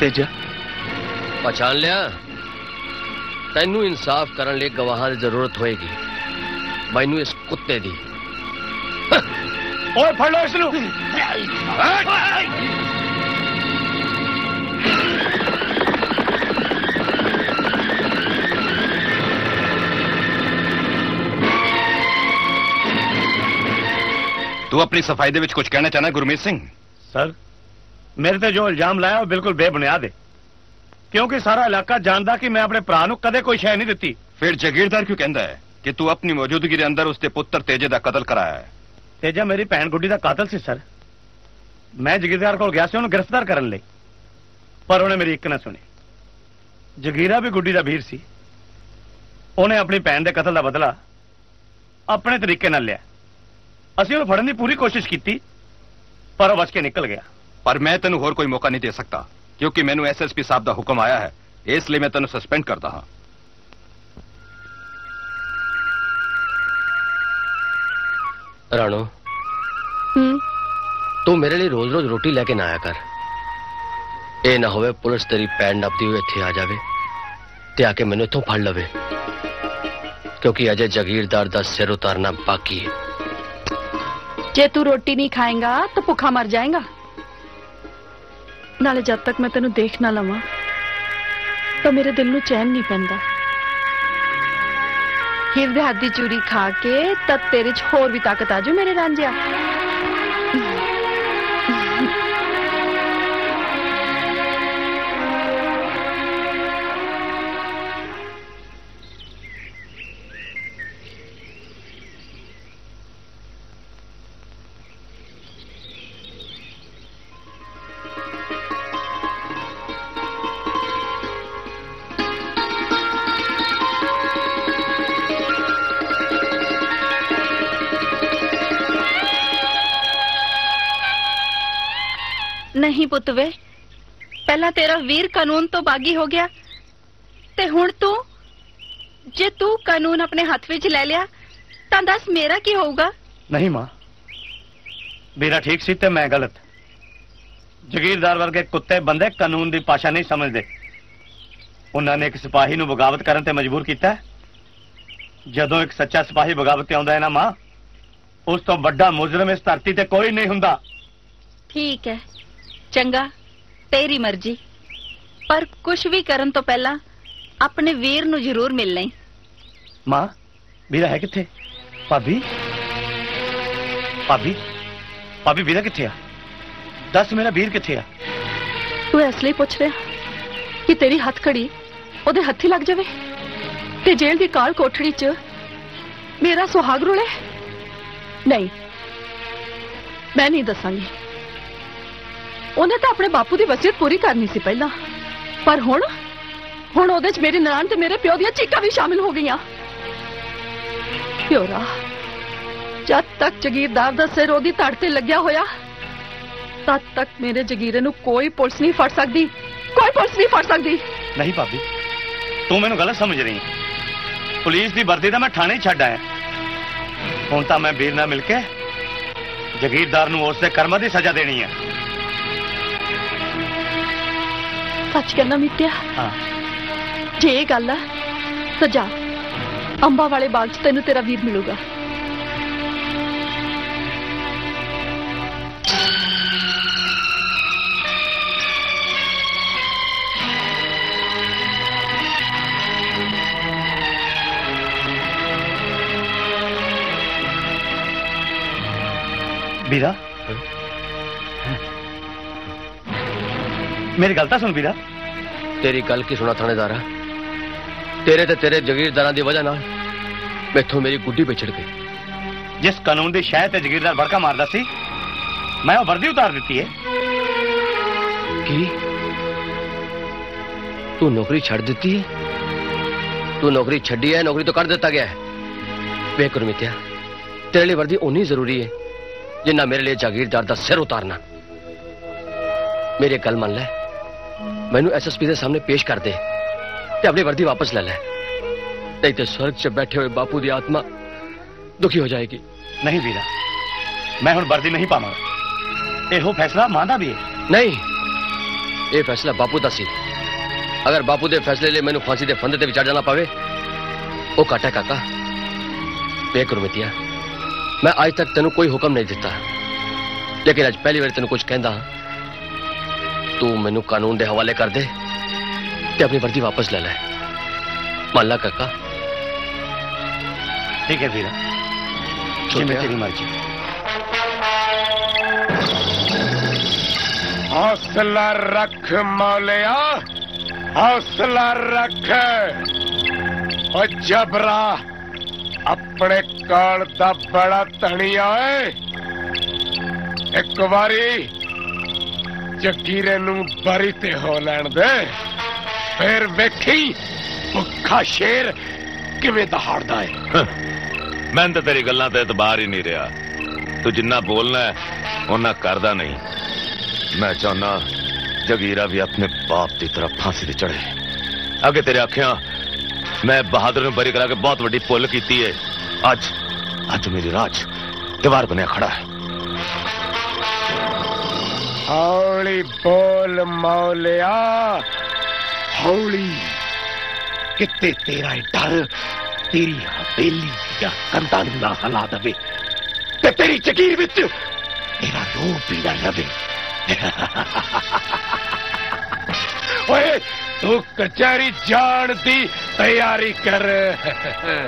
तेजा। पहचान लिया? तेन इंसाफ करने गवाह की ज़रूरत होएगी। मैं इस कुत्ते दी। और फड़ लो इस तू अपनी सफ़ाई दे कुछ कहना चाहना गुरमीत सिंह? सर ਮੇਰੇ ਤੇ ਜੋ ਇਲਜ਼ਾਮ ਲਾਇਆ ਉਹ ਬਿਲਕੁਲ ਬੇਬੁਨਿਆਦ ਹੈ ਕਿਉਂਕਿ ਸਾਰਾ ਇਲਾਕਾ ਜਾਣਦਾ ਕਿ ਮੈਂ ਆਪਣੇ ਭਰਾ ਨੂੰ ਕਦੇ ਕੋਈ ਸ਼ੈ ਨਹੀਂ ਦਿੱਤੀ ਫਿਰ ਜਗੀਰਦਾਰ ਕਿਉਂ ਕਹਿੰਦਾ ਹੈ ਕਿ ਤੂੰ ਆਪਣੀ ਮੌਜੂਦਗੀ ਦੇ ਅੰਦਰ ਉਸਦੇ ਪੁੱਤਰ ਤੇਜੇ ਦਾ ਕਤਲ ਕਰਾਇਆ ਹੈ ਤੇਜਾ ਮੇਰੀ ਭੈਣ ਗੁੱਡੀ ਦਾ ਕਾਤਲ ਸੀ ਸਰ ਮੈਂ ਜਗੀਰਦਾਰ ਕੋਲ ਗਿਆ ਸੀ ਉਹਨੂੰ ਗ੍ਰਿਫਤਾਰ ਕਰਨ ਲਈ ਪਰ ਉਹਨੇ ਮੇਰੀ ਇੱਕ ਨਾ ਸੁਣੀ ਜਗੀਰਾ ਵੀ ਗੁੱਡੀ ਦਾ ਵੀਰ ਸੀ ਉਹਨੇ ਆਪਣੀ ਭੈਣ ਦੇ ਕਤਲ ਦਾ ਬਦਲਾ ਆਪਣੇ ਤਰੀਕੇ ਨਾਲ ਲਿਆ ਅਸੀਂ ਉਹਨੂੰ ਫੜਨ ਦੀ ਪੂਰੀ ਕੋਸ਼ਿਸ਼ ਕੀਤੀ ਪਰ ਉਹ ਬਚ ਕੇ ਨਿਕਲ ਗਿਆ ਪਰ ਮੈਂ ਤੈਨੂੰ ਹੋਰ ਕੋਈ ਮੌਕਾ ਨਹੀਂ ਦੇ ਸਕਦਾ ਕਿਉਂਕਿ ਮੈਨੂੰ ਐਸਐਸਪੀ ਸਾਹਿਬ ਦਾ ਹੁਕਮ ਆਇਆ ਹੈ ਇਸ ਲਈ ਮੈਂ ਤੈਨੂੰ ਸਸਪੈਂਡ ਕਰਦਾ ਹਾਂ ਰਾਣੋ ਹੂੰ ਤੂੰ ਮੇਰੇ ਲਈ ਰੋਜ਼-ਰੋਜ਼ ਰੋਟੀ ਲੈ ਕੇ ਨਾ ਆਇਆ ਕਰ ਇਹ ਨਾ ਹੋਵੇ ਪੁਲਿਸ ਤੇਰੀ ਪੈਣ ਨੱਪਦੀ ਹੋਈ ਇੱਥੇ ਆ ਜਾਵੇ ਤੇ ਆ ਕੇ ਮੈਨੂੰ ਇੱਥੋਂ ਫੜ ਲਵੇ ਕਿਉਂਕਿ ਅਜੇ ਜਗੀਰਦਾਰ ਦਾ ਸਿਰ ਉਤਾਰਨਾ ਬਾਕੀ ਹੈ ਜੇ ਤੂੰ ਰੋਟੀ ਨਹੀਂ ਖਾਏਗਾ ਤਾਂ ਭੁੱਖਾ ਮਰ ਜਾਏਗਾ ਨਾਲੇ ਜਦ ਤੱਕ ਮੈਂ ਤੈਨੂੰ ਦੇਖ ਨਾ ਲਵਾਂ, ਤਾਂ ਮੇਰੇ ਦਿਲ ਨੂੰ ਚੈਨ ਨਹੀਂ ਪੈਂਦਾ। ਹੀਰ ਦੇ ਹੱਥ ਦੀ ਚੂਰੀ ਖਾ ਕੇ ਤਦ ਤੇਰੇ 'ਚ ਹੋਰ ਵੀ ਤਾਕਤ ਆ ਜੂ ਮੇਰੇ ਰਾਂਝਿਆ। ਪੁੱਤ ਵੇ ਪਹਿਲਾਂ ਤੇਰਾ ਵੀਰ ਕਾਨੂੰਨ ਤੋਂ ਬਾਗੀ ਹੋ ਗਿਆ ਤੇ ਹੁਣ ਤੂੰ ਜੇ ਤੂੰ ਕਾਨੂੰਨ ਆਪਣੇ ਹੱਥ ਵਿੱਚ ਲੈ ਲਿਆ ਤਾਂ ਦੱਸ ਮੇਰਾ ਕੀ ਹੋਊਗਾ ਨਹੀਂ ਮਾਂ ਮੇਰਾ ਠੀਕ ਸੀ ਤੇ ਮੈਂ ਗਲਤ ਜਗੀਰਦਾਰ ਵਰਗੇ ਕੁੱਤੇ ਬੰਦੇ ਕਾਨੂੰਨ ਦੀ ਪਾਸ਼ਾ ਨਹੀਂ ਸਮਝਦੇ ਉਹਨਾਂ ਨੇ ਇੱਕ ਸਿਪਾਹੀ ਨੂੰ ਬਗਾਵਤ ਕਰਨ ਤੇ ਮਜਬੂਰ ਕੀਤਾ ਜਦੋਂ ਇੱਕ ਸੱਚਾ ਸਿਪਾਹੀ ਬਗਾਵਤ ਤੇ ਆਉਂਦਾ ਹੈ ਨਾ ਮਾਂ ਉਸ ਤੋਂ ਵੱਡਾ ਮੁਜਰਮ ਇਸ ਧਰਤੀ ਤੇ ਕੋਈ ਨਹੀਂ ਹੁੰਦਾ ਠੀਕ ਹੈ ਚੰਗਾ ਤੇਰੀ ਮਰਜ਼ੀ। ਪਰ ਕੁਝ ਵੀ ਕਰਨ ਤੋਂ ਪਹਿਲਾਂ ਆਪਣੇ ਵੀਰ ਨੂੰ ਜ਼ਰੂਰ ਮਿਲ ਲਈ ਮਾਂ ਵੀਰਾ ਹੈ ਕਿੱਥੇ? ਭਾਬੀ? ਭਾਬੀ? ਭਾਬੀ ਵੀਰਾ ਕਿੱਥੇ ਆ? ਦੱਸ ਮੇਰਾ ਵੀਰ ਕਿੱਥੇ ਆ? ਤੂੰ ਇਸ ਲਈ ਪੁੱਛ ਰਿਹਾ ਕਿ ਤੇਰੀ ਹੱਥ ਖੜੀ ਉਹਦੇ ਹੱਥੀ ਲੱਗ ਜਾਵੇ ਤੇ ਜੇਲ੍ਹ ਦੀ ਕਾਲ ਕੋਠੜੀ 'ਚ ਮੇਰਾ ਸੁਹਾਗ ਰੁਲੇ? ਨਹੀਂ ਮੈਂ ਨਹੀਂ ਦੱਸਾਂਗੀ। ਉਹਨੇ ਤਾਂ ਆਪਣੇ ਬਾਪੂ ਦੀ ਵਸੀਅਤ ਪੂਰੀ ਕਰਨੀ ਸੀ ਪਹਿਲਾਂ। ਪਰ ਹੁਣ ਹੁਣ ਉਹਦੇ 'ਚ ਮੇਰੇ ਨਨਾਣ ਤੇ ਮੇਰੇ ਪਿਓ ਦੀਆਂ ਚੀਕਾਂ ਵੀ ਸ਼ਾਮਿਲ ਹੋ ਗਈਆਂ। ਪਿਓਰਾ, ਜਦ ਤੱਕ ਜਗੀਰਦਾਰ ਦਾ ਸਿਰ ਉਹਦੀ ਧੜ ਤੇ ਲੱਗਿਆ ਹੋਇਆ, ਤਦ ਤੱਕ ਮੇਰੇ ਜਗੀਰੇ ਨੂੰ ਕੋਈ ਪੁਲਿਸ ਨਹੀਂ ਫੜ ਸਕਦੀ। ਕੋਈ ਪੁਲਿਸ ਨਹੀਂ ਫੜ ਸਕਦੀ। ਨਹੀਂ ਭਾਬੀ, ਤੂੰ ਮੈਨੂੰ ਗਲਤ ਸਮਝ ਰਹੀ ਹੈ। ਪੁਲਿਸ ਦੀ ਵਰਦੀ ਤਾਂ ਮੈਂ ਥਾਣੇ ਛੱਡ ਆਇਆ। ਹੁਣ ਤਾਂ ਮੈਂ ਵੀਰ ਨਾਲ ਮਿਲ ਕੇ ਜਗੀਰਦਾਰ ਨੂੰ ਉਸ ਦੇ ਕਰਮਾਂ ਦੀ ਸਜ਼ਾ ਦੇਣੀ ਹੈ। सच कहना मित्या हाँ। जे गल है तो अंबा वाले बाग च तेन तेरा वीर मिलूगा। वीरा? मेरी गलता सुन पीरा। तेरी गल की सुना थानेदारा तेरे ते तेरे जगीरदारा की वजह मैथों मेरी गुड्डी पिछड़ गई। जिस कानून की शायद जगीरदार बड़का मारता सी मैं वह वर्दी उतार दी है की? तू नौकरी छड़ दी है तू नौकरी छी है नौकरी तो कट दिता गया है वे गुरमित्या तेरे लिए वर्दी उन्नी ज़रूरी है जिन्ना मेरे लिए जागीरदार का सिर उतारना। मेरी गल मान लै। ਮੰਨ ਲੈ ਮੈਨੂੰ ਐਸਐਸਪੀ ਦੇ ਸਾਹਮਣੇ ਪੇਸ਼ ਕਰ ਦੇ ਤੇ ਆਪਣੀ ਵਰਦੀ ਵਾਪਸ ਲੈ ਲੈ ਨਹੀਂ ਤੇ ਸਵਰਗ 'ਚ ਬੈਠੇ ਹੋਏ ਬਾਪੂ ਦੀ ਆਤਮਾ ਦੁਖੀ ਹੋ ਜਾਏਗੀ ਨਹੀਂ ਵੀਰਾ ਮੈਂ ਹੁਣ ਵਰਦੀ ਨਹੀਂ ਪਾਵਾਂਗਾ ਇਹੋ ਫੈਸਲਾ ਮਾਂ ਦਾ ਵੀ ਹੈ ਨਹੀਂ ਇਹ ਫੈਸਲਾ ਬਾਪੂ ਦਾ ਸੀ ਅਗਰ ਬਾਪੂ ਦੇ ਫੈਸਲੇ ਲਈ ਮੈਨੂੰ ਫਾਂਸੀ ਦੇ ਫੰਦੇ ਤੇ ਵੀ ਚੜ ਜਾਣਾ ਪਵੇ ਉਹ ਘੱਟ ਹੈ ਕਾਕਾ ਵੇਖ ਗੁਰਮਤਿਆ ਮੈਂ ਅੱਜ ਤੱਕ ਤੈਨੂੰ ਕੋਈ ਹੁਕਮ ਨਹੀਂ ਦਿੱਤਾ ਲੇਕਿਨ ਅੱਜ ਪਹਿਲੀ ਵਾਰ ਤੈਨੂੰ ਕੁਝ ਕਹਿੰਦਾ ਹਾਂ। ਤੂੰ ਮੈਨੂੰ ਕਾਨੂੰਨ ਦੇ ਹਵਾਲੇ ਕਰ ਦੇ ਤੇ ਆਪਣੀ ਵਰਦੀ ਵਾਪਸ ਲੈ ਲੈ ਮੰਨ ਲਾ ਕਾਕਾ ठीक है वीरा जिम्मे छोटे तेरी मर्जी ਹੌਸਲਾ ਰੱਖ ਮੌਲਿਆ ਹੌਸਲਾ ਰੱਖ ਓ ਜਬਰਾ ਆਪਣੇ ਕਾਲ ਦਾ ਬੜਾ ਧਣੀਆ ਏ ਇੱਕ ਵਾਰੀ ਜਗੀਰੇ ਨੂੰ ਬਰੀ ਤੇ ਹੋ ਲੈਣ ਦੇ ਫਿਰ ਵੇਖੀ ਭੁੱਖਾ ਸ਼ੇਰ ਕਿਵੇਂ ਦਹਾੜਦਾ ਏ ਮੈਨੂੰ ਤਾਂ ਤੇਰੀ ਗੱਲਾਂ ਤੇ ਇਤਬਾਰ ਹੀ ਨਹੀਂ ਰਿਹਾ ਤੂੰ ਜਿੰਨਾ ਬੋਲਣਾ ਹੈ ਉਹਨਾਂ ਕਰਦਾ ਨਹੀਂ ਮੈਂ ਚਾਹੁੰਦਾ ਜਗੀਰਾ ਵੀ ਆਪਣੇ ਬਾਪ ਦੀ ਤਰ੍ਹਾਂ ਫਾਂਸੀ ਤੇ ਚੜੇ ਅੱਗੇ ਤੇਰੇ ਆਖਿਆਂ ਮੈਂ ਬਹਾਦਰ ਨੂੰ ਬਰੀ ਕਰਾ ਕੇ ਬਹੁਤ ਵੱਡੀ ਭੁੱਲ ਕੀਤੀ ਹੈ ਅੱਜ ਅੱਜ ਮੇਰੀ ਰਾਜ ਦੀਵਾਰ ਬਣਿਆ ਖੜਾ ਹੈ हौली बोल मौलिया हौली कितने तेरा डर तेरी हवेली या कंधा ना हला दवे। ते तेरी चकीर विच तेरा रूप ही ना लवे। ओए तू कचहरी जान दी तैयारी कर।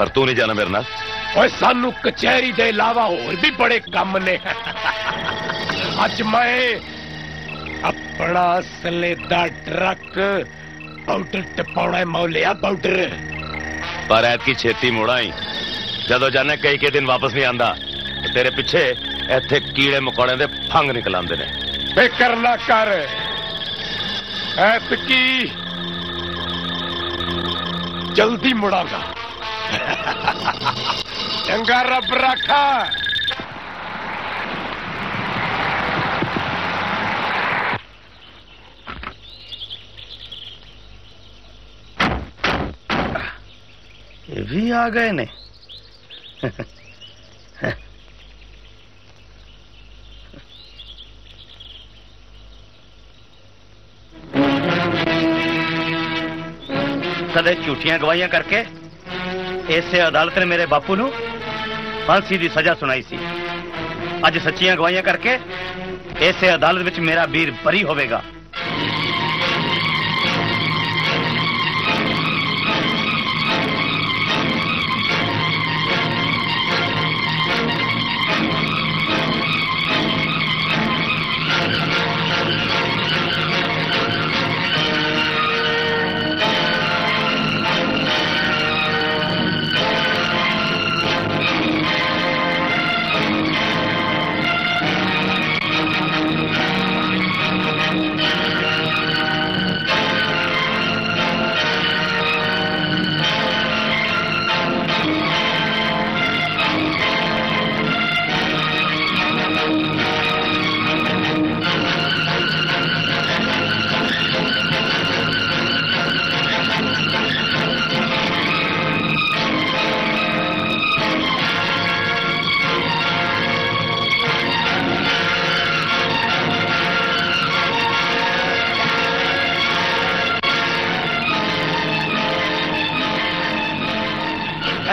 पर तू नहीं जाना मेरे नाल। ओए सानू कचहरी दे अलावा और भी बड़े काम ने। अज मैं अपना सलेदा ट्रक पाउडर टपौड़ा मौलिया पाउडर पर ऐत की छेती ही जदों जाने कई के दिन वापस नहीं आंदा तो तेरे पीछे इथे कीड़े मकोड़े दे फंग निकल आते ने। फिकर ना कर। ऐत की जल्दी मुड़ागा। चंगा रब रखा। भी आ गए ने। सदे झूठिया गवाइया करके ऐसे अदालत ने मेरे बापू नु फांसी की सजा सुनाई सी। अज सचिया गवाइया करके ऐसे अदालत में मेरा वीर बरी होगा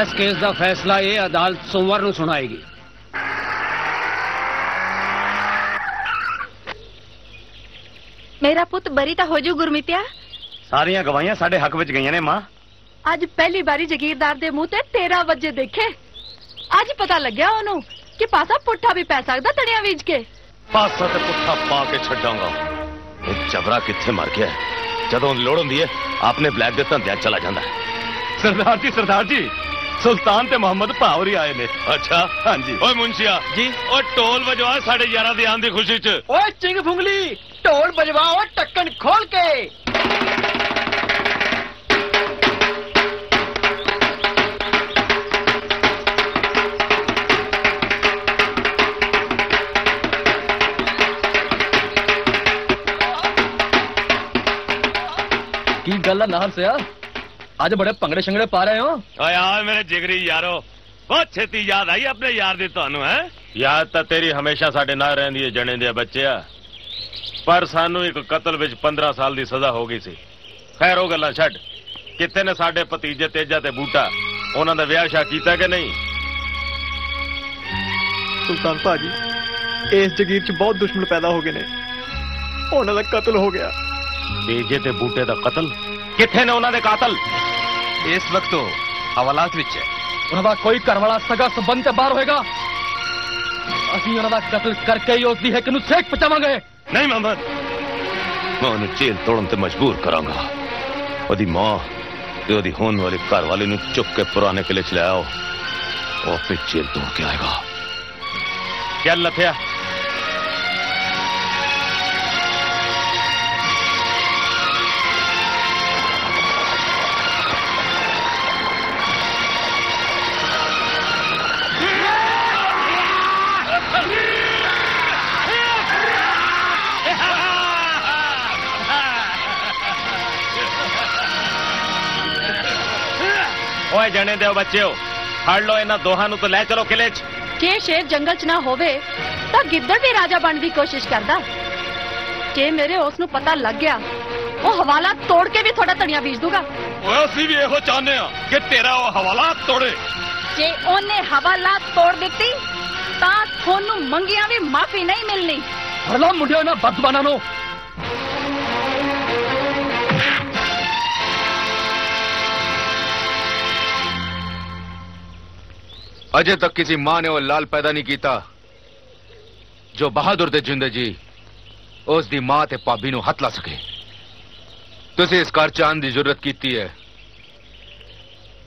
ਇਸ ਕੇਸ ਦਾ ਫੈਸਲਾ ਇਹ ਅਦਾਲਤ ਸੋਮਵਾਰ ਨੂੰ ਸੁਣਾਏਗੀ ਮੇਰਾ ਪੁੱਤ ਬਰੀ ਤਾਂ ਹੋ ਜੂ ਗੁਰਮਿਤਿਆ ਸਾਰੀਆਂ ਗਵਾਹੀਆਂ ਸਾਡੇ ਹੱਕ ਵਿੱਚ ਗਈਆਂ ਨੇ ਮਾਂ ਅੱਜ ਪਹਿਲੀ ਵਾਰੀ ਜਗੀਰਦਾਰ ਦੇ ਮੂੰਹ ਤੇ 13 ਵਜੇ ਦੇਖੇ ਅੱਜ ਪਤਾ ਲੱਗਿਆ ਉਹਨੂੰ ਕਿ ਪਾਸਾ ਪੁੱਠਾ ਵੀ ਪੈ ਸਕਦਾ ਤਣਿਆ ਵੀਜ ਕੇ ਪਾਸਾ ਤੇ ਪੁੱਠਾ ਪਾ ਕੇ ਛੱਡਾਂਗਾ ਇਹ ਜਬਰਾ ਕਿੱਥੇ ਮਰ ਗਿਆ ਹੈ? ਜਦੋਂ ਲੋੜ ਹੁੰਦੀ ਹੈ ਆਪਣੇ ਬਲੈਕ ਦੇ ਧੰਦਿਆਂ 'ਚ ਚਲਾ ਜਾਂਦਾ ਹੈ। ਸਰਦਾਰ ਜੀ ਸਰਦਾਰ ਜੀ ਸੁਲਤਾਨ ਤੇ ਮੁਹੰਮਦ ਭਾਵਰੀ ਆਏ ਨੇ ਅੱਛਾ ਹਾਂਜੀ ਓਏ ਮੁੰਸ਼ੀਆ ਜੀ ਓਏ ਢੋਲ ਵਜਵਾ ਸਾਡੇ ਯਾਰਾਂ ਦੇ ਆਉਣ ਦੀ ਖੁਸ਼ੀ 'ਚ ਓਏ ਚਿੰਗ ਫੁੰਗਲੀ ਢੋਲ ਬਜਵਾਓ ਟੱਕਣ ਖੋਲ ਕੇ ਕੀ ਗੱਲ ਆ ਨਾਮ ਸਿਆ ਅੱਜ ਬੜੇ ਭੰਗੜੇ ਸ਼ੰਗੜੇ ਪਾ ਰਹੇ ਹੋ? ਓਏ ਆ ਮੇਰੇ ਜਿਗਰੀ ਯਾਰੋ ਬਹੁਤ ਛੇਤੀ ਯਾਦ ਆਈ ਆਪਣੇ ਯਾਰ ਦੀ ਤੁਹਾਨੂੰ ਹੈ? ਯਾਦ ਤਾਂ ਤੇਰੀ ਹਮੇਸ਼ਾ ਸਾਡੇ ਨਾਲ ਰਹਿੰਦੀ ਹੈ ਜਣੇ ਦੇ ਬੱਚਿਆ। ਪਰ ਸਾਨੂੰ ਇੱਕ ਕਤਲ ਵਿੱਚ 15 ਸਾਲ ਦੀ ਸਜ਼ਾ ਹੋ ਗਈ ਸੀ। ਖੈਰ ਉਹ ਗੱਲਾਂ ਛੱਡ। ਕਿੱਥੇ ਨੇ ਸਾਡੇ ਭਤੀਜੇ ਤੇਜਾ ਤੇ ਬੂਟਾ ਉਹਨਾਂ ਦਾ ਵਿਆਹ ਸ਼ਾ ਕੀਤਾ ਕਿ ਨਹੀਂ? ਸੁਲਤਾਨ ਭਾਜੀ ਇਸ ਜਗੀਰ 'ਚ ਬਹੁਤ ਦੁਸ਼ਮਣ ਪੈਦਾ ਹੋ ਗਏ ਨੇ। ਉਹਨਾਂ ਦਾ ਕਤਲ ਹੋ ਗਿਆ। ਤੇਜੇ ਤੇ ਬੂਟੇ ਦਾ ਕਤਲ? किथे ने उन्होंने कातल? इस वक्त तो अवलात विच है। उन्होंने कोई घर सगा संबंध बहार होगा असि उन्होंने कतल करके ही उसकी हेक नेक पचावे नहीं मोहम्मद। मैं उन्हें जेल तोड़ने मजबूर करा माँ होने वाली घरवाली चुप के पुराने किले च लिया जेल तोड़ के आएगा। क्या लथया ਓਏ ਜਣੇ ਦਿਓ ਬੱਚਿਓ। ਫੜ ਲਓ ਇਹਨਾਂ ਦੋਹਾਂ ਨੂੰ ਤੇ ਲੈ ਚਲੋ ਕਿਲੇ 'ਚ। ਜੇ ਸ਼ੇਰ ਜੰਗਲ 'ਚ ਨਾ ਹੋਵੇ ਤਾਂ ਗਿੱਦੜ ਵੀ ਰਾਜਾ ਬਣਨ ਦੀ ਕੋਸ਼ਿਸ਼ ਕਰਦਾ। ਜੇ ਮੇਰੇ ਉਸ ਨੂੰ ਪਤਾ ਲੱਗ ਗਿਆ ਉਹ ਹਵਾਲਾ ਤੋੜ ਕੇ ਵੀ ਤੁਹਾਡਾ ਧਣੀਆਂ ਬੀਜ ਦੂਗਾ। ਓਏ ਅਸੀਂ ਵੀ ਇਹੋ ਚਾਹੁੰਦੇ ਆ ਕਿ ਤੇਰਾ ਉਹ ਹਵਾਲਾ ਤੋੜੇ। ਜੇ ਉਹਨੇ ਹਵਾਲਾ ਤੋੜ ਦਿੱਤੀ ਤਾਂ ਤੁਹਾਨੂੰ ਮੰਗੀਆਂ ਵੀ ਮਾਫੀ ਨਹੀਂ ਮਿਲਣੀ। ਫੜ ਲਓ ਮੁੰਡਿਓ ਇਹਨਾਂ ਬਦਜ਼ਬਾਨਾਂ ਨੂੰ। अजय तक किसी मां ने वो लाल पैदा नहीं कीता जो बहादुर ਦੇ ਜਿੰਦੇ ਜੀ ਉਸ ਦੀ ਮਾਂ ਤੇ ਭਾਬੀ ਨੂੰ ਹੱਥ ਲਾ ਸਕੇ ਤੁਸੀਂ ਇਸ ਘਰ ਚ ਆਉਣ ਦੀ ਜ਼ਰੂਰਤ ਕੀਤੀ ਹੈ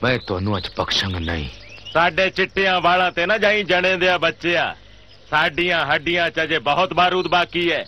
ਮੈਂ ਤੁਹਾਨੂੰ ਅੱਜ ਬਖਸ਼ਾਂਗਾ ਨਹੀਂ ਸਾਡੇ ਚਿੱਟਿਆਂ ਵਾਲਾਂ ਤੇ ਨਾ ਜਾਈ ਜਣੇ ਦਿਆ ਬੱਚਿਆ ਸਾਡੀਆਂ ਹੱਡੀਆਂ 'ਚ ਅਜੇ ਬਹੁਤ ਬਾਰੂਦ ਬਾਕੀ ਹੈ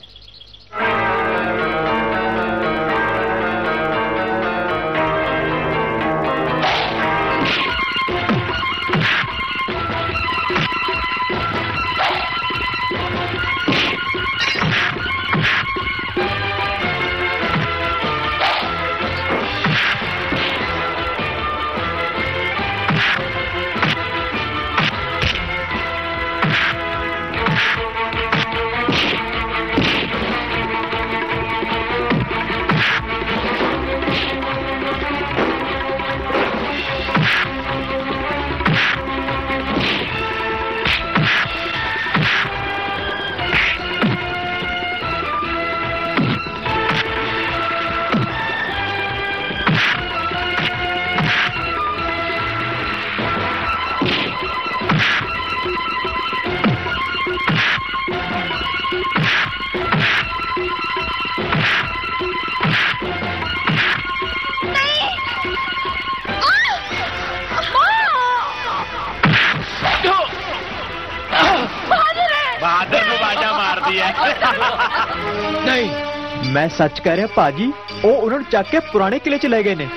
ਨਹੀਂ ਮੈਂ ਸੱਚ ਕਹਿ ਰਿਹਾ ਭਾਜੀ ਉਹ ਉਹਨਾਂ ਨੂੰ ਚੱਕ ਕੇ ਪੁਰਾਣੇ ਕਿਲੇ 'ਚ ਲੈ ਗਏ ਨੇ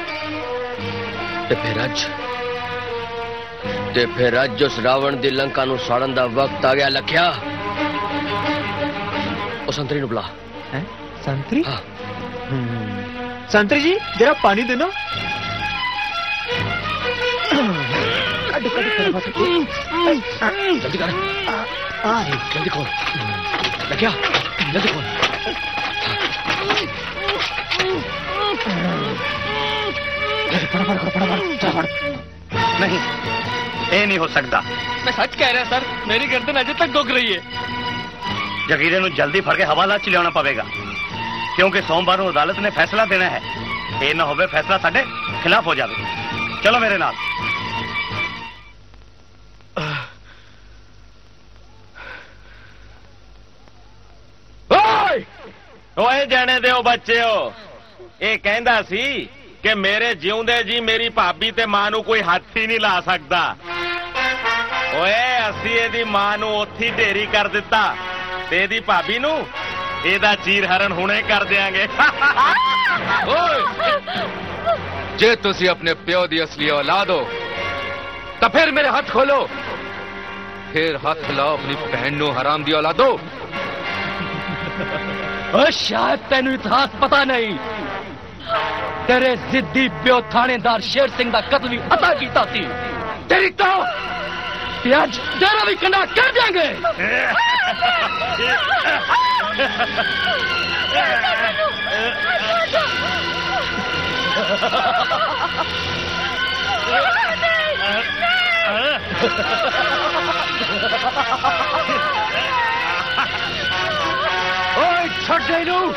ਤੇ ਫਿਰ ਅੱਜ ਤੇ ਫਿਰ ਅੱਜ ਉਸ ਰਾਵਣ ਦੀ ਲੰਕਾ ਨੂੰ ਸਾੜਨ ਦਾ ਵਕਤ ਆ ਗਿਆ ਲਖਿਆ ਉਹ ਸੰਤਰੀ ਨੂੰ ਬੁਲਾ ਹੈ ਸੰਤਰੀ ਹਾਂ ਹਮ, ਸੰਤਰੀ ਜੀ ਜਰਾ ਪਾਣੀ ਦੇ ਨਾ ਕੱਢ ਕੱਢ ਫਟਾਫਟ ਜਲਦੀ ਕਰ ਆ ਜਲਦੀ ਖੋਲ ਲਖਿਆ ਜਲਦੀ नहीं ये नहीं हो सकता। मैं सच कह रहा सर। मेरी गर्दन अजे तक दुख रही है। जगीरे नु जल्दी फड़ के हवाला च लिया पवेगा। क्योंकि सोमवार अदालत ने फैसला देना है। ये ना हो फैसला साढ़े खिलाफ हो जाए चलो मेरे नाल। ਓਏ ਜਾਣੇ ਦਿਓ ਬੱਚਿਓ ਇਹ ਕਹਿੰਦਾ ਸੀ ਕਿ ਮੇਰੇ ਜਿਉਂਦੇ ਜੀ ਮੇਰੀ ਭਾਬੀ ਤੇ ਮਾਂ ਨੂੰ ਕੋਈ ਹੱਥ ਹੀ ਨਹੀਂ ਲਾ ਸਕਦਾ ਓਏ ਅਸੀਂ ਇਹਦੀ ਮਾਂ ਨੂੰ ਉੱਥੇ ਹੀ ਢੇਰੀ ਕਰ ਦਿੱਤਾ ਤੇ ਇਹਦੀ ਭਾਬੀ ਨੂੰ ਇਹਦਾ ਚੀਰ ਹਰਨ ਹੁਣੇ ਕਰ ਦਿਆਂਗੇ ਓਏ ਜੇ ਤੁਸੀਂ ਆਪਣੇ ਪਿਓ ਦੀ ਅਸਲੀ ਔਲਾਦ ਹੋ ਤਾਂ ਫਿਰ ਮੇਰੇ ਹੱਥ ਖੋਲੋ ਫਿਰ ਹੱਥ ਲਾਓ ਆਪਣੀ ਭੈਣ ਨੂੰ ਹਰਾਮ ਦੀ ਔਲਾਦੋ ਓ ਸ਼ਾਇਦ ਤੈਨੂੰ ਇਤਿਹਾਸ ਪਤਾ ਨਹੀਂ ਤੇਰੇ ਜ਼ਿੱਦੀ ਪਿਓ ਥਾਣੇਦਾਰ ਸ਼ੇਰ ਸਿੰਘ ਦਾ ਕਤਲ ਵੀ ਅਤਾ ਕੀਤਾ ਸੀ ਤੇਰੀ ਤਾਂ ਤੇ ਅੱਜ ਤੇਰਾ ਵੀ ਕੰਡਾ ਕਰ ਦਿਆਂਗੇ ਓਏ ਛੱਡ છોડ જઈનું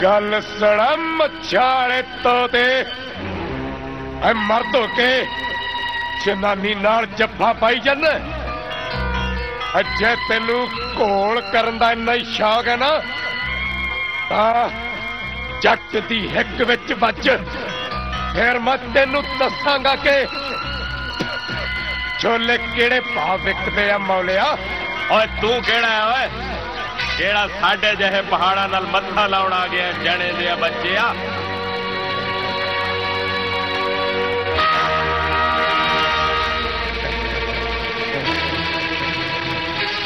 ગલસડમ ચાળે તો તે ਐ ਮਰਦ ਹੋ ਕੇ ਜਨਾਨੀ ਨਾਲ ਜੱਫਾ ਪਾਈ ਜੰਨ। ਅੱਜੇ ਤੈਨੂੰ ਘੋਲ ਕਰਨ ਦਾ ਇੰਨਾ ਹੀ ਸ਼ੌਕ ਹੈ ਨਾ? ਤਾਂ ਜੱਟ ਦੀ ਹਿੱਕ ਵਿੱਚ ਵੱਜ। ਫਿਰ ਮੈਂ ਤੈਨੂੰ ਦੱਸਾਂਗਾ ਕਿ ਛੋਲੇ ਕਿਹੜੇ ਭਾਅ ਵਿਕਦੇ ਆ ਮੌਲਿਆ? ਓਏ, ਤੂੰ ਕਿਹੜਾ ਹੈ, ਓਏ? ਜਿਹੜਾ ਸਾਡੇ ਜਿਹੇ ਪਹਾੜਾਂ ਨਾਲ ਮੱਥਾ ਲਾਉਣ ਆ ਗਿਆ, ਜਣੇ ਦੇ ਬੱਚਿਆ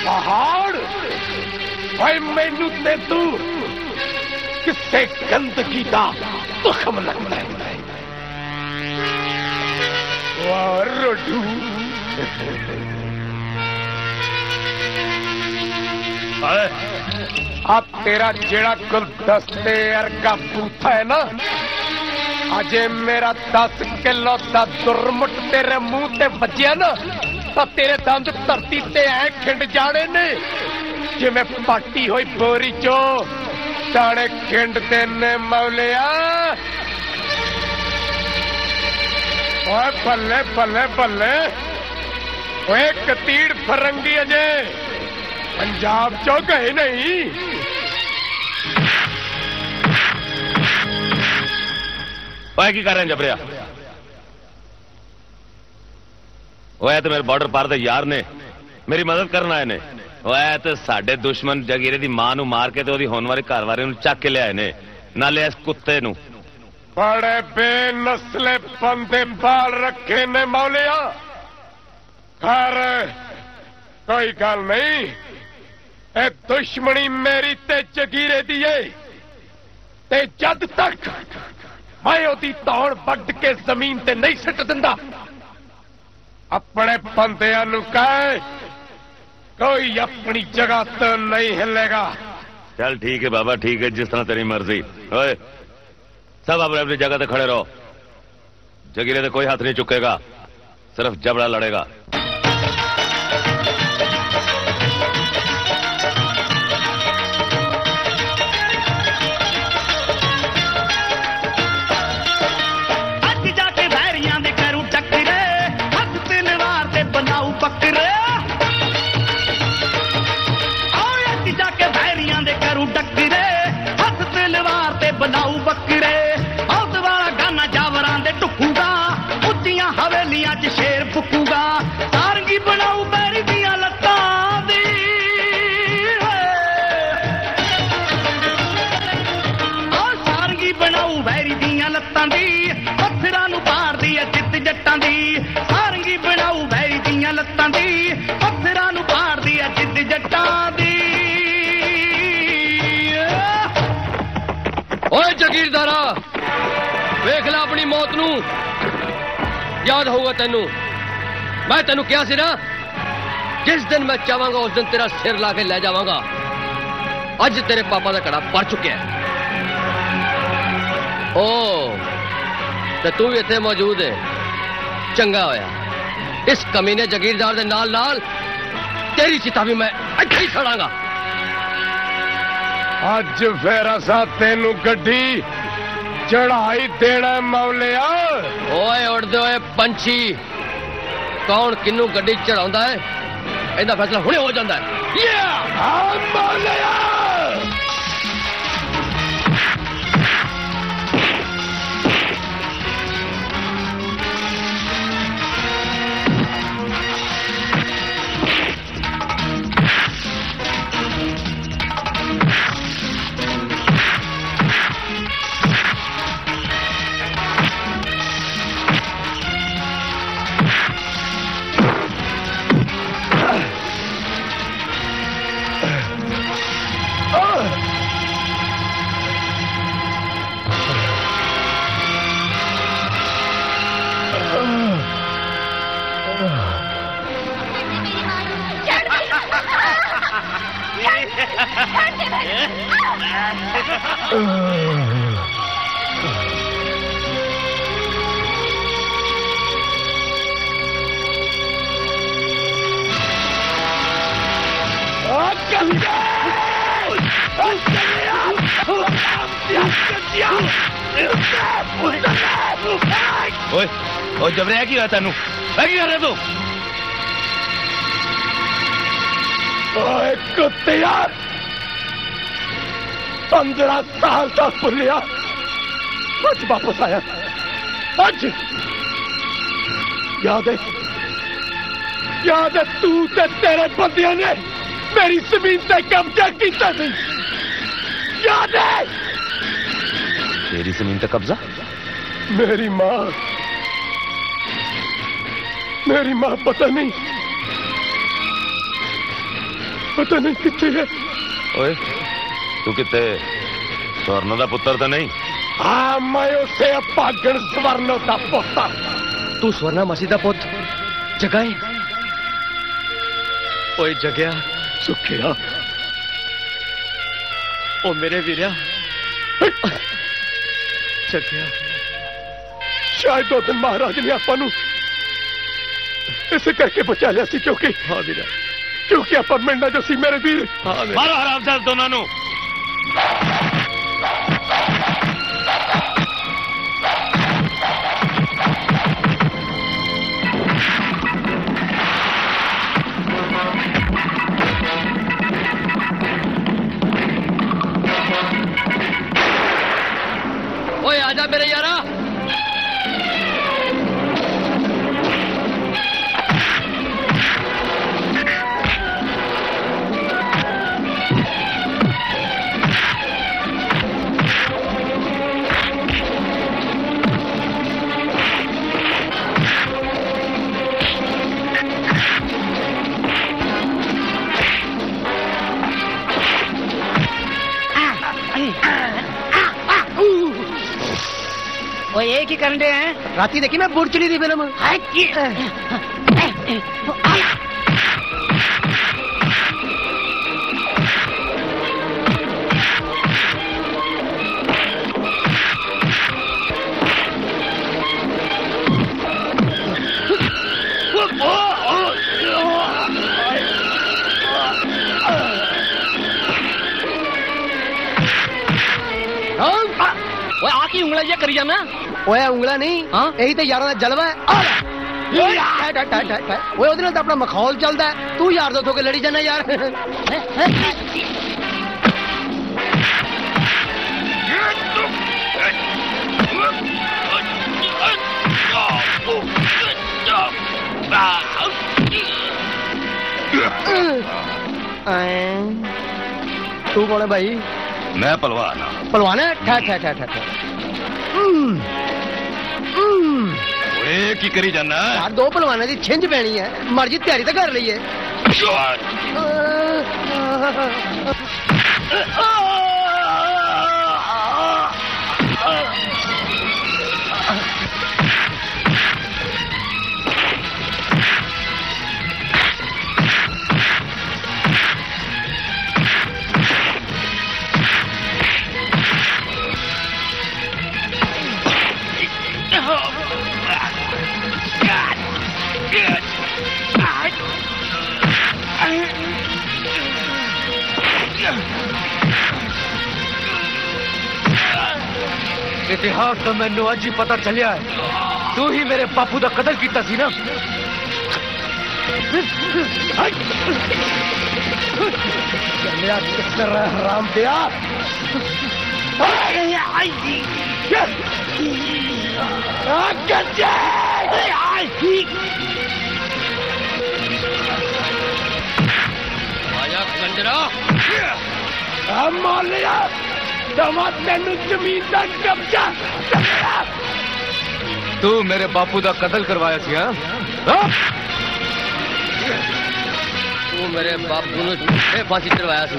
पहाड़? और मैनू ते तू। किसे गंदगी का तुखम लगता है रोडू। अब तेरा जेड़ा कुल गुलदस्ते का बूथा है ना, अजे मेरा दस किलो का दुरमुट तेरे मुँह से बजे ना ਵੱਜਿਆ ਨਾ ਤਾਂ ਤੇਰੇ ਦੰਦ ਧਰਤੀ ਤੇ ਐ ਖਿੰਡ ਜਾਣੇ ਨੇ ਜਿਵੇਂ ਪਾਟੀ ਹੋਈ ਬੋਰੀ ਚੋਂ ਦਾਣੇ ਖਿੰਡਦੇ ਨੇ ਮੌਲਿਆ ਓਏ ਬੱਲੇ ਬੱਲੇ ਬੱਲੇ ਓਏ ਕਤੀੜ ਫਰੰਗੀ ਅਜੇ ਪੰਜਾਬ ਚੋਂ ਗਏ ਨਹੀਂ ਓਏ ਕੀ ਕਰ ਰਹੇ ਜਬਰਿਆ ਓਏ ਇਹ ਤੇ ਮੇਰੇ ਬਾਰਡਰ ਪਾਰ ਦੇ ਯਾਰ ਨੇ। ਮੇਰੀ ਮਦਦ ਕਰਨ ਆਏ ਨੇ। ਓਏ ਤੇ ਸਾਡੇ ਦੁਸ਼ਮਣ ਜਗੀਰੇ ਦੀ ਮਾਂ ਨੂੰ ਮਾਰ ਕੇ ਤੇ ਉਹਦੀ ਹੋਣ ਵਾਲੀ ਘਰ ਨੂੰ ਚੱਕ ਕੇ ਲਿਆਏ ਨੇ। ਨਾਲੇ ਇਸ ਕੁੱਤੇ ਨੂੰ। ਬੜੇ ਬੇਨਸਲੇ ਬੰਦੇ ਬਾਲ ਰੱਖੇ ਨੇ ਮੌਲਿਆ। ਘਰ, ਕੋਈ ਗੱਲ ਨਹੀਂ। ਇਹ ਦੁਸ਼ਮਣੀ ਮੇਰੀ ਤੇ ਜਗੀਰੇ ਦੀ ਏ। ਤੇ ਜਦ ਤੱਕ ਮੈਂ ਉਹਦੀ ਧੌਣ ਵੱਢ ਕੇ ਜ਼ਮੀਨ ਤੇ ਨਹੀਂ ਸਿੱਟ ਦਿੰਦਾ अपने बंदे कह कोई अपनी जगह तो नहीं हिलेगा। चल ठीक है बाबा, ठीक है, जिस तरह तेरी मर्ज़ी। ओए, सब अपने अपनी जगह खड़े रहो। जगीरे तो कोई हाथ नहीं चुकेगा, सिर्फ़ जबड़ा लड़ेगा। ਯਾਦ ਹੋਊਗਾ ਤੈਨੂੰ ਮੈਂ ਤੈਨੂੰ ਕਿਹਾ ਸੀ ਨਾ ਜਿਸ ਦਿਨ ਮੈਂ ਚਾਹਾਂਗਾ ਉਸ ਦਿਨ ਤੇਰਾ ਸਿਰ ਲਾ ਕੇ ਲੈ ਜਾਵਾਂਗਾ ਅੱਜ ਤੇਰੇ ਪਾਪਾ ਦਾ ਕੜਾ ਪੜ ਚੁੱਕਿਆ ਹੈ ਓ ਤੇ ਤੂੰ ਵੀ ਇੱਥੇ ਮੌਜੂਦ ਹੈ ਚੰਗਾ ਹੋਇਆ ਇਸ ਕਮੀਨੇ ਜਗੀਰਦਾਰ ਦੇ ਨਾਲ ਨਾਲ ਤੇਰੀ ਚਿਤਾ ਵੀ ਮੈਂ ਇੱਥੇ ਹੀ ਖੜਾਂਗਾ ਅੱਜ ਫੇਰ ਅਸਾਂ ਤੈਨੂੰ ਗੱਡੀ ਚੜਾਈ ਦੇਣਾ ਮੌਲਿਆ ਓਏ ਉੜਦੇ ਓਏ ਪੰਛੀ ਕੌਣ ਕਿੰਨੂੰ ਗੱਡੀ ਚੜਾਉਂਦਾ ਹੈ ਇਹਦਾ ਫੈਸਲਾ ਹੁਣੇ ਹੋ ਜਾਂਦਾ ਹੈ ਆ ਮੌਲਿਆ తను అడిగారదు कुत्ते यार पंद्रह साल का पुलिया आज वापस आया आज याद है याद है तू ते तेरे बंदियों ने मेरी ज़मीन से कब्जा किया याद है तेरी ज़मीन का कब्जा मेरी माँ मेरी माँ पता नहीं। पता नहीं कितनी है। ओए तू कितने स्वर्ण का पुत्र तो नहीं? आ मैं उसे अपागण स्वर्ण का पुत्र तू स्वर्ण मसी का पुत जगाए। ओए जगया सुखिया। ओ मेरे वीरिया जगया शायद दो दिन महाराज ने आपू ਇਸੇ ਕਰਕੇ ਬਚਾ ਲਿਆ ਸੀ ਕਿਉਂਕਿ ਹਾਂ ਵੀਰਾ। ਕਿਉਂਕਿ ਆਪਾਂ ਮਿੰਡਾ ਜੋ ਸੀ ਮੇਰੇ ਵੀਰ। ਹਾਂ ਮਾਰੋ ਹਰਾਮਜ਼ਾਦ ਦੋਨਾਂ ਨੂੰ। वो एक ही करंटे हैं। राती देखी ना बुड़ चली थी फ़िल्म। हाँ ਆ ਕੀ ਉਂਗਲਾਂ ਜਿਹਾ ਕਰੀ ਜਾਣਾ ओए उंगला नहीं हाँ? यही तो यारा का जलवा है आ ले। ओए हट, हट, हट, हट, हट। ओए ਉਹਦੇ ਨਾਲ ਤਾਂ ਆਪਣਾ ਮਖੌਲ ਚੱਲਦਾ ਹੈ। ਤੂੰ ਯਾਰ ਦੋਸਤ ਹੋ ਕੇ ਲੜੀ ਜਾਣਾ ਯਾਰ ਤੂੰ ਕੌਣ ਹੈ ਭਾਈ ਮੈਂ ਪਹਿਲਵਾਨ ਹਾਂ ਪਹਿਲਵਾਨ ਹੈ ਠਹਿਰ ਠਹਿਰ ਠਹਿਰ ਠਹਿਰ ਹਮ ਹਮ ਓਏ ਕੀ ਕਰੀ ਜਾਨਾ ਯਾਰ ਦੋ ਪਹਿਲਵਾਨਾਂ ਦੀ ਛਿੰਝ ਪੈਣੀ ਹੈ ਮਰਜੀ ਤਿਆਰੀ ਤਾਂ ਕਰ ਲਈਏ इतिहास तो मैनू अज ही पता चलिया है तू ही मेरे बापू का कतल किया ना। हराम दिया। ज़मीन तू मेरे बापू का कतल करवाया सी हाँ? हाँ? तू मेरे बापू ने फांसी चढ़वाया सी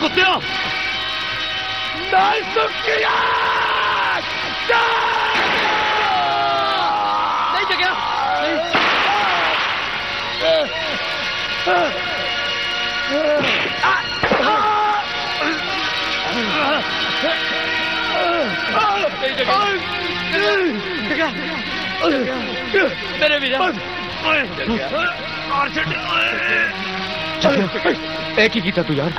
कुत्तियों? Yeah. मेरे एक ही गीता तू यार।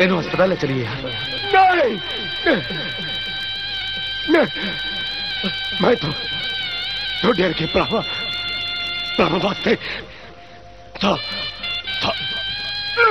एनो अस्पताल ले चलिए यार। नहीं मैं तो तो डर के प्रावा प्रावा वास्ते था तो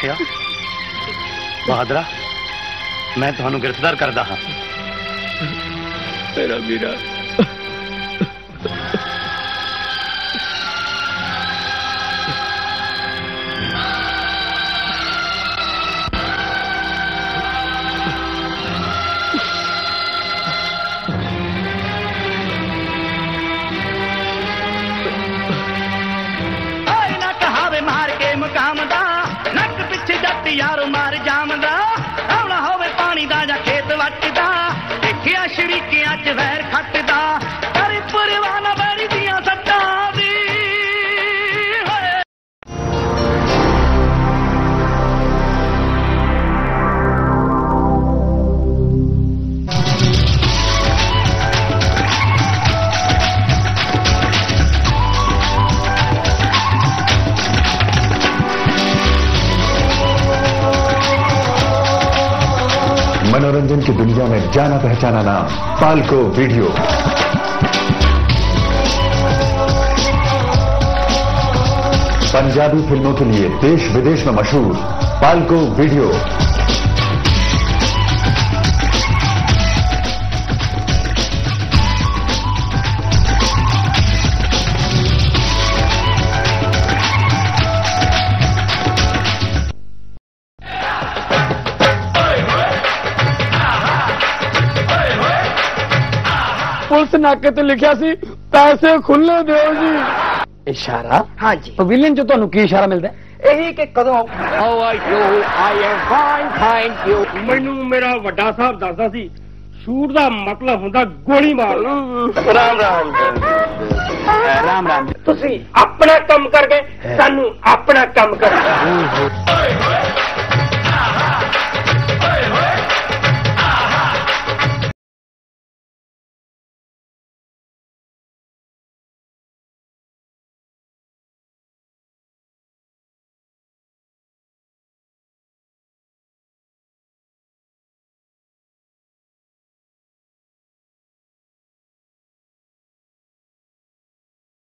ਭਰਾਵਾ ਸੁਖਿਆ ਬਹਾਦਰਾ ਮੈਂ ਤੁਹਾਨੂੰ ਗ੍ਰਿਫਤਾਰ ਕਰਦਾ ਹਾਂ ਮੇਰਾ ਵੀਰਾ जाना पहचाना नाम, पालको वीडियो। पंजाबी फ़िल्मों के लिए देश विदेश में मशहूर पालको वीडियो। ਪੁਲਿਸ ਨਾਕੇ ਤੇ ਲਿਖਿਆ ਸੀ ਪੈਸੇ ਖੁੱਲੇ ਦਿਓ ਜੀ। ਇਸ਼ਾਰਾ? ਹਾਂਜੀ। ਪਵਿਲੀਅਨ ਚ ਤੁਹਾਨੂੰ ਕੀ ਇਸ਼ਾਰਾ ਮਿਲਦਾ ਇਹੀ ਕਿ ਕਦੋਂ how are you I am fine thank you ਮੈਨੂੰ ਮੇਰਾ ਵੱਡਾ ਸਾਹਿਬ ਦੱਸਦਾ ਸੀ ਸ਼ੂਟ ਦਾ ਮਤਲਬ ਹੁੰਦਾ ਗੋਲੀ ਮਾਰਨਾ। ਰਾਮ ਰਾਮ। ਰਾਮ ਰਾਮ। ਤੁਸੀਂ ਆਪਣਾ ਕੰਮ ਕਰਕੇ ਸਾਨੂੰ ਆਪਣਾ ਕੰਮ ਕਰ